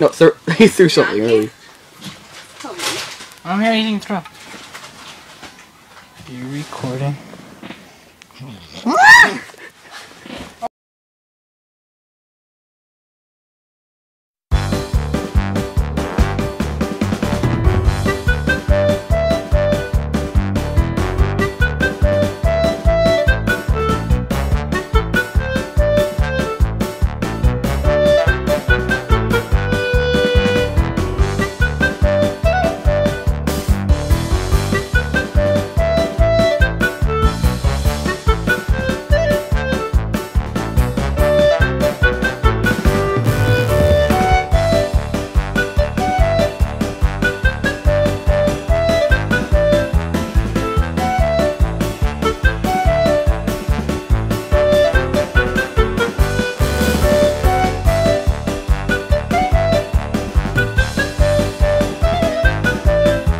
No, sir, he threw something really. I don't hear anything throw. You recording?